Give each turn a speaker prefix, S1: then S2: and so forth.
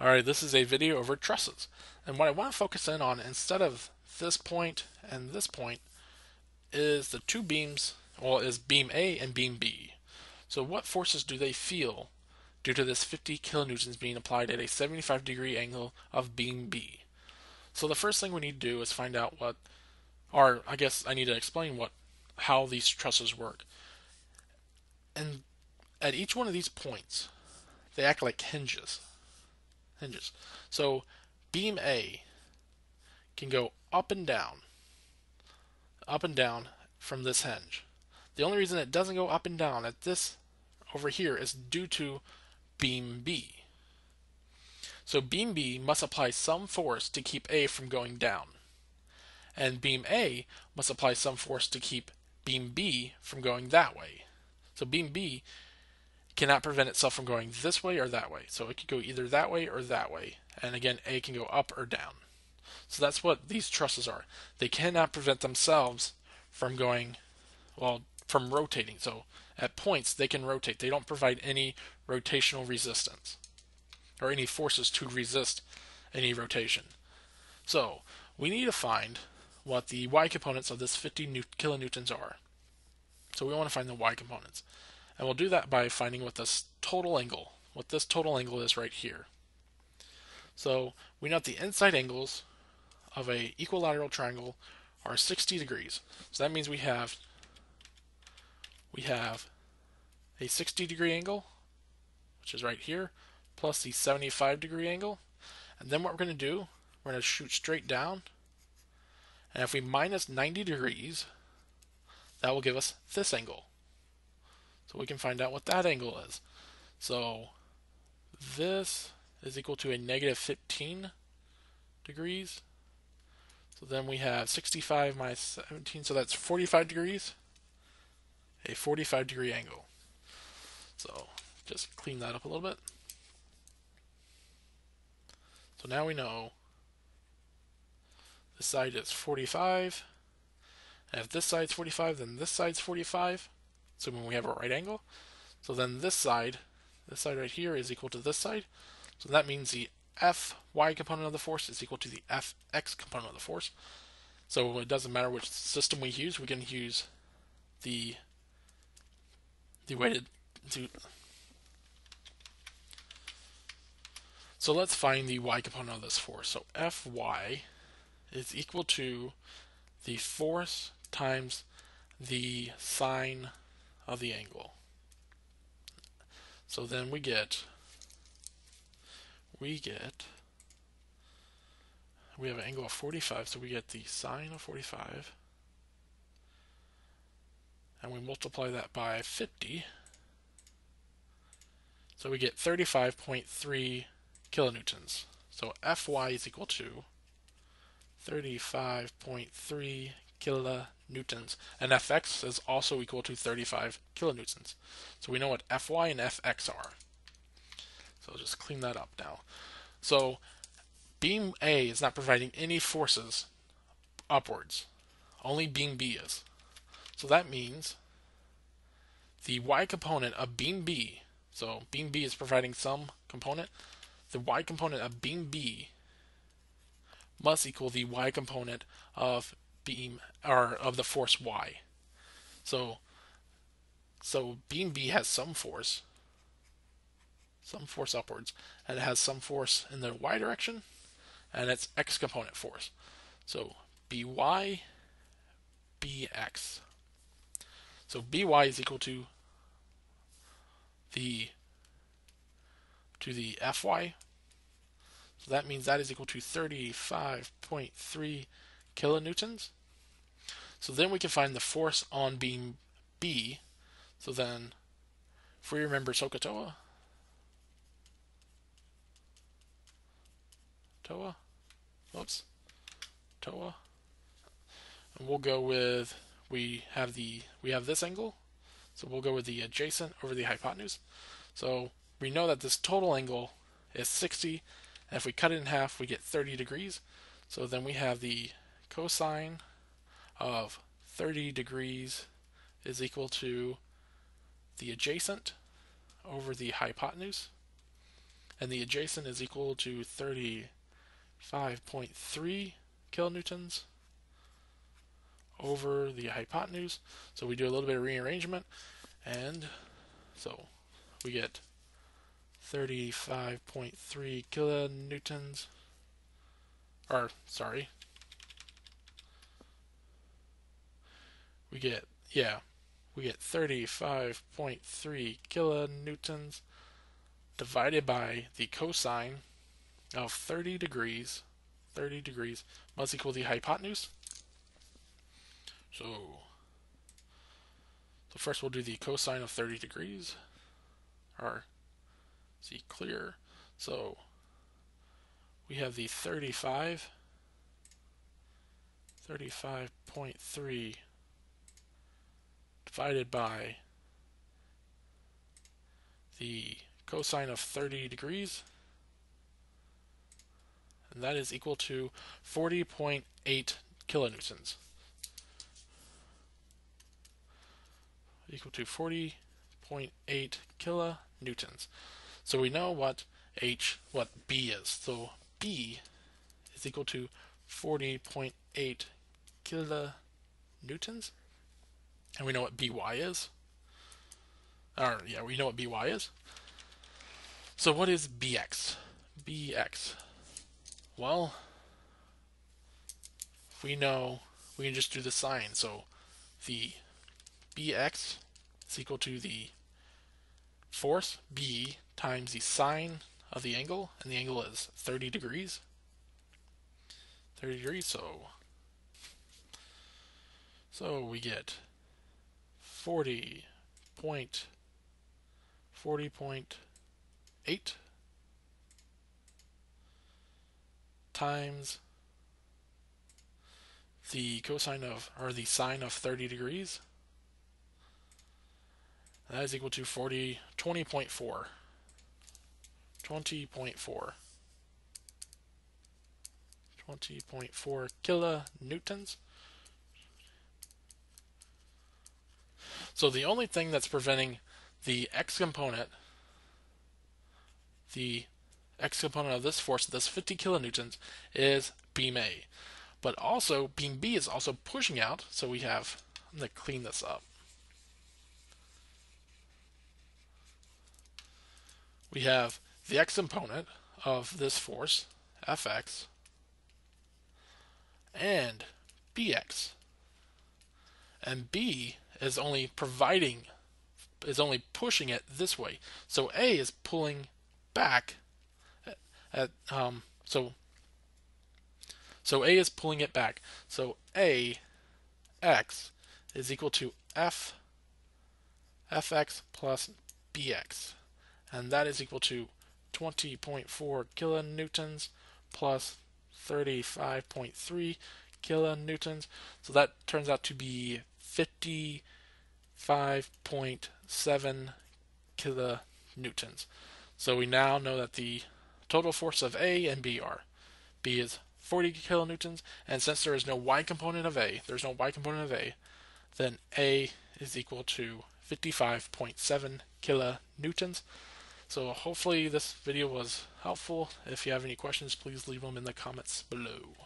S1: Alright, this is a video over trusses. And what I want to focus in on instead of this point and this point is the two beams, well, is beam A and beam B. So what forces do they feel due to this 50 kilonewtons being applied at a 75 degree angle of beam B? So the first thing we need to do is find out what, or I guess I need to explain what, how these trusses work. And at each one of these points, they act like hinges hinges. So beam A can go up and down, up and down from this hinge. The only reason it doesn't go up and down at this over here is due to beam B. So beam B must apply some force to keep A from going down. And beam A must apply some force to keep beam B from going that way. So beam B cannot prevent itself from going this way or that way. So it could go either that way or that way. And again, A can go up or down. So that's what these trusses are. They cannot prevent themselves from going, well, from rotating. So at points, they can rotate. They don't provide any rotational resistance or any forces to resist any rotation. So we need to find what the y components of this 50 kilonewtons are. So we want to find the y components. And we'll do that by finding what this total angle, what this total angle is right here. So we know the inside angles of a equilateral triangle are 60 degrees. So that means we have we have a 60 degree angle, which is right here, plus the 75 degree angle. And then what we're going to do, we're going to shoot straight down. And if we minus 90 degrees, that will give us this angle. So we can find out what that angle is. So this is equal to a negative 15 degrees. So then we have 65 minus 17, so that's 45 degrees. A 45 degree angle. So just clean that up a little bit. So now we know this side is 45. And if this side's 45, then this side's 45 assuming we have a right angle. So then this side, this side right here is equal to this side. So that means the Fy component of the force is equal to the Fx component of the force. So it doesn't matter which system we use, we can use the the weighted to So let's find the y component of this force. So Fy is equal to the force times the sine of the angle. So then we get, we get, we have an angle of 45, so we get the sine of 45, and we multiply that by 50, so we get 35.3 kilonewtons. So Fy is equal to 35.3 kilonewtons, and Fx is also equal to 35 kilonewtons. So we know what Fy and Fx are. So I'll just clean that up now. So beam A is not providing any forces upwards. Only beam B is. So that means the y component of beam B, so beam B is providing some component, the y component of beam B must equal the y component of beam or of the force y. So so beam B has some force, some force upwards, and it has some force in the y direction, and it's x component force. So by bx. So by is equal to the to the fy. So that means that is equal to 35.3 kilonewtons. So then we can find the force on beam B. So then, if we remember SOHCAHTOA, TOA, oops, TOA, and we'll go with, we have the, we have this angle, so we'll go with the adjacent over the hypotenuse. So we know that this total angle is 60, and if we cut it in half, we get 30 degrees. So then we have the cosine of 30 degrees is equal to the adjacent over the hypotenuse. and the adjacent is equal to 35.3 kilonewtons over the hypotenuse. So we do a little bit of rearrangement, and so we get 35.3 kilonewtons, or sorry, we get, yeah, we get 35.3 kilonewtons divided by the cosine of 30 degrees, 30 degrees must equal the hypotenuse. So, so first we'll do the cosine of 30 degrees, or see clear. So we have the 35, 35.3 divided by the cosine of 30 degrees, and that is equal to 40.8 kilonewtons. Equal to 40.8 kilonewtons. So we know what H, what B is. So B is equal to 40.8 kilonewtons. And we know what BY is. Or, yeah, we know what BY is. So what is BX? BX. Well, we know we can just do the sine. So the BX is equal to the force B times the sine of the angle, and the angle is 30 degrees. 30 degrees, so so we get 40 point 40.8 times the cosine of or the sine of 30 degrees. That is equal to 40 20.4 20.4 20.4 kilonewtons So the only thing that's preventing the x component, the x component of this force, this 50 kilonewtons, is beam A. But also, beam B is also pushing out, so we have, I'm going to clean this up. We have the x component of this force, Fx, and Bx. And B is only providing, is only pushing it this way. So A is pulling back at, at um, so so A is pulling it back. So A x is equal to F Fx plus Bx. And that is equal to 20.4 kilonewtons plus 35.3 kilonewtons. So that turns out to be 55.7 kilonewtons. So we now know that the total force of A and B are B is 40 kilonewtons, and since there is no y component of A, there's no y component of A, then A is equal to 55.7 kilonewtons. So hopefully this video was helpful. If you have any questions, please leave them in the comments below.